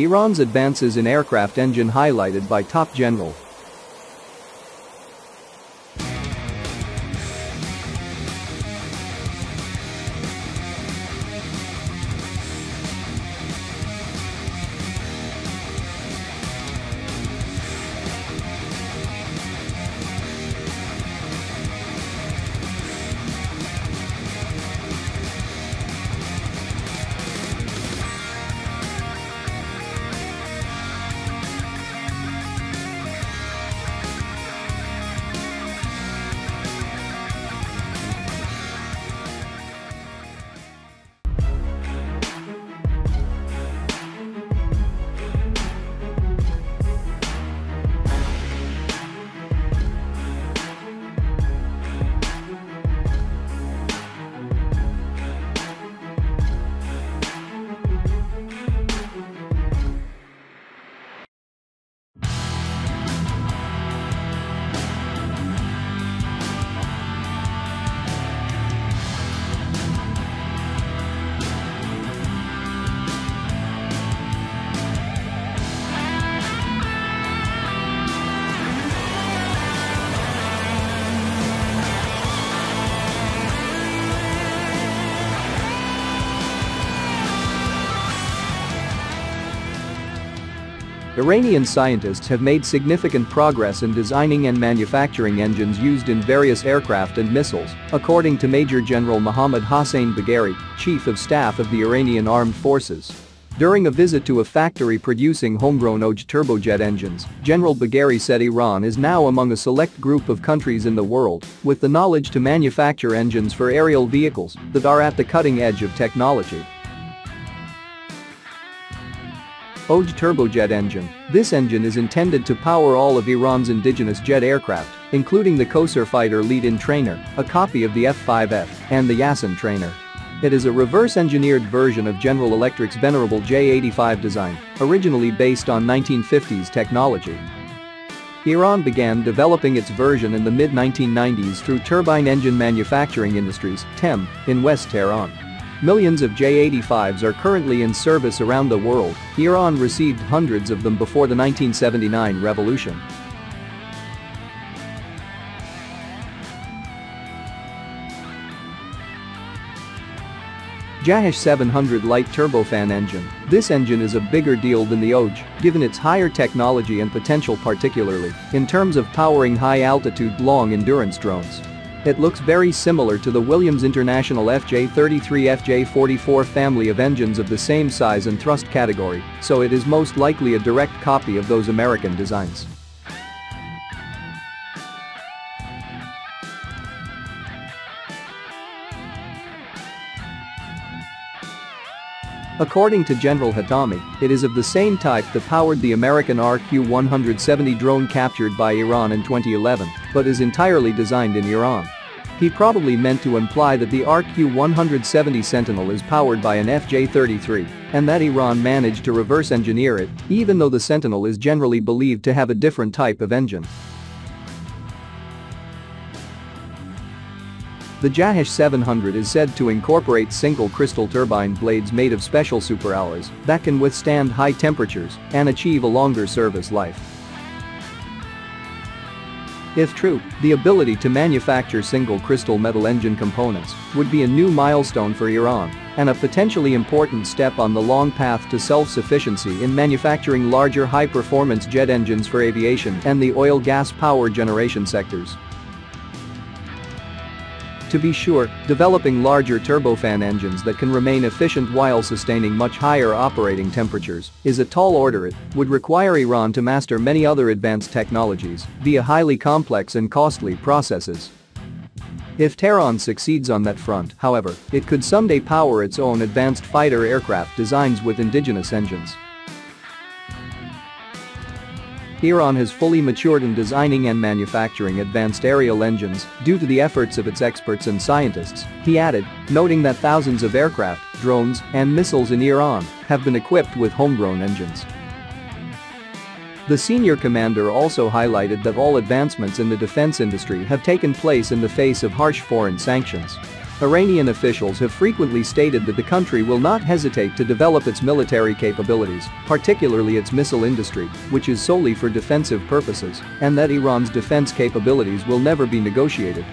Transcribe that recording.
Iran's advances in aircraft engine highlighted by top general Iranian scientists have made significant progress in designing and manufacturing engines used in various aircraft and missiles, according to Major General Mohammad Hossein Bagheri, Chief of Staff of the Iranian Armed Forces. During a visit to a factory producing homegrown Owj turbojet engines, General Bagheri said Iran is now among a select group of countries in the world with the knowledge to manufacture engines for aerial vehicles that are at the cutting edge of technology. Owj turbojet engine. This engine is intended to power all of Iran's indigenous jet aircraft, including the Kowsar fighter lead-in trainer, a copy of the F-5F, and the Yassin trainer. It is a reverse-engineered version of General Electric's venerable J-85 design, originally based on 1950s technology. Iran began developing its version in the mid-1990s through Turbine Engine Manufacturing Industries TEM, in West Tehran. Millions of J-85s are currently in service around the world, Iran received hundreds of them before the 1979 revolution. Jahesh 700 light turbofan engine. This engine is a bigger deal than the Owj, given its higher technology and potential particularly in terms of powering high-altitude long-endurance drones. It looks very similar to the Williams International FJ33 FJ44 family of engines of the same size and thrust category, so it is most likely a direct copy of those American designs. According to General Hatami, it is of the same type that powered the American RQ-170 drone captured by Iran in 2011, but is entirely designed in Iran. He probably meant to imply that the RQ-170 Sentinel is powered by an FJ-33 and that Iran managed to reverse engineer it, even though the Sentinel is generally believed to have a different type of engine. The Jahesh 700 is said to incorporate single crystal turbine blades made of special superalloys that can withstand high temperatures and achieve a longer service life. If true, the ability to manufacture single crystal metal engine components would be a new milestone for Iran and a potentially important step on the long path to self-sufficiency in manufacturing larger high-performance jet engines for aviation and the oil-gas power generation sectors. To be sure, developing larger turbofan engines that can remain efficient while sustaining much higher operating temperatures is a tall order it would require Iran to master many other advanced technologies via highly complex and costly processes. If Tehran succeeds on that front, however, it could someday power its own advanced fighter aircraft designs with indigenous engines. Iran has fully matured in designing and manufacturing advanced aerial engines due to the efforts of its experts and scientists, he added, noting that thousands of aircraft, drones, and missiles in Iran have been equipped with homegrown engines. The senior commander also highlighted that all advancements in the defense industry have taken place in the face of harsh foreign sanctions. Iranian officials have frequently stated that the country will not hesitate to develop its military capabilities, particularly its missile industry, which is solely for defensive purposes, and that Iran's defense capabilities will never be negotiated.